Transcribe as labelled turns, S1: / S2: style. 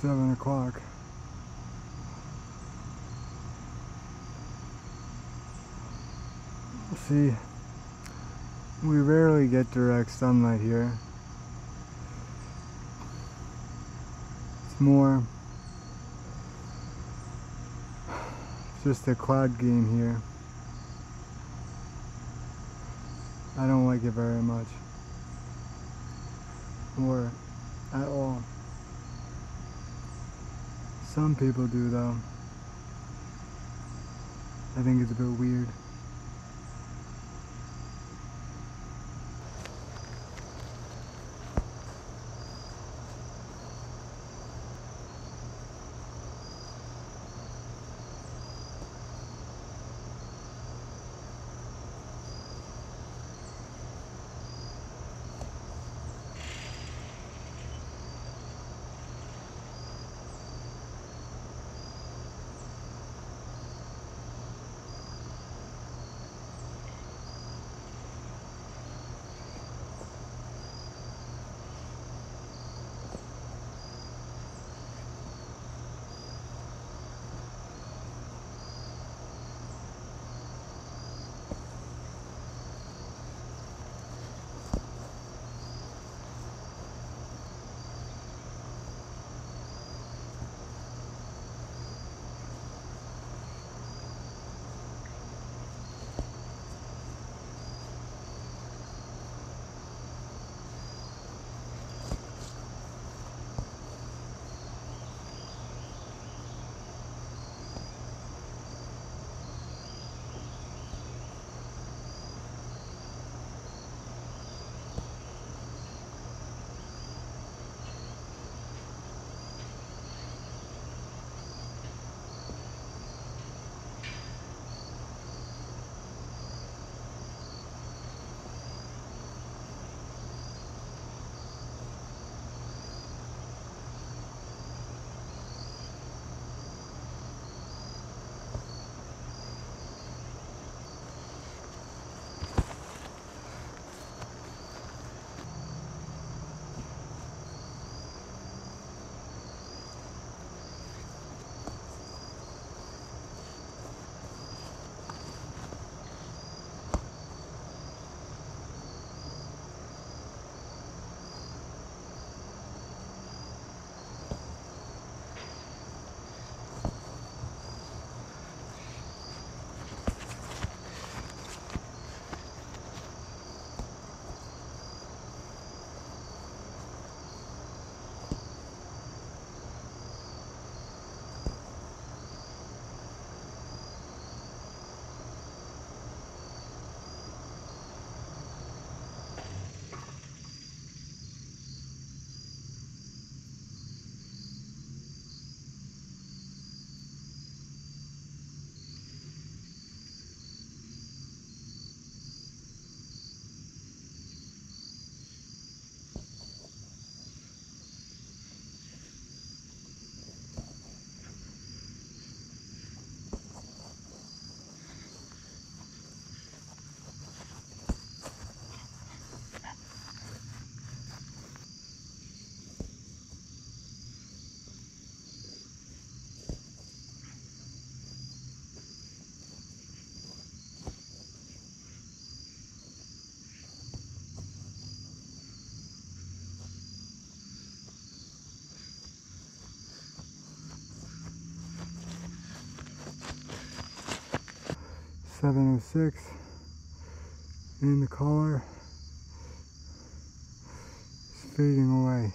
S1: seven o'clock. See, we rarely get direct sunlight here. It's more just a cloud game here. I don't like it very much. Or at all. Some people do though. I think it's a bit weird. Seven oh six and the collar is fading away.